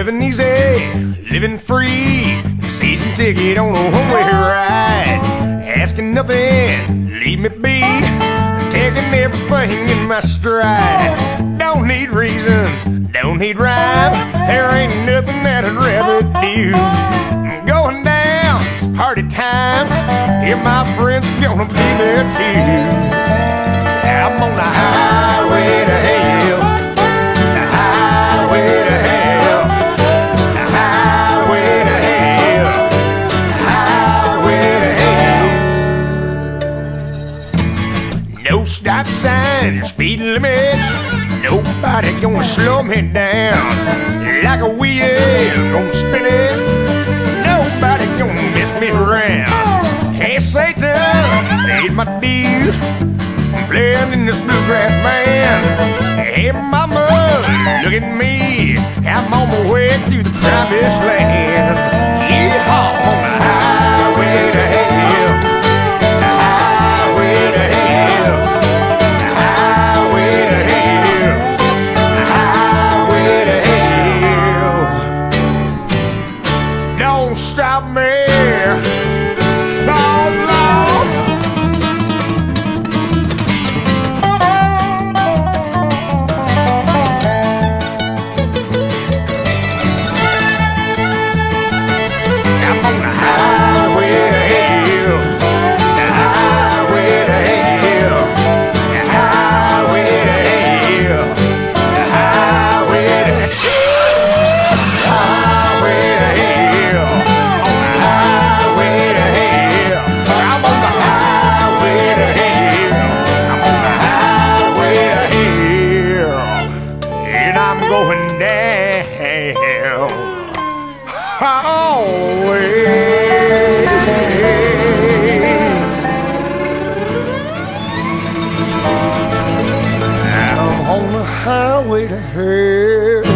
Living easy, living free. Season ticket on a one-way ride. Asking nothing, leave me be. Taking everything in my stride. Don't need reasons, don't need rhyme. There ain't nothing that I'd rather do. I'm going down, it's party time. Yeah, my friends are gonna be there too. No stop signs or speed limits. Nobody gonna slow me down. Like a wheel, gonna spin it. Nobody gonna mess me around. Hey, Satan, paid my dues. I'm playing in this bluegrass band. Hey, mama, look at me. I'm on my way to the promised land. Stop going down. Always. I'm on the highway to hell.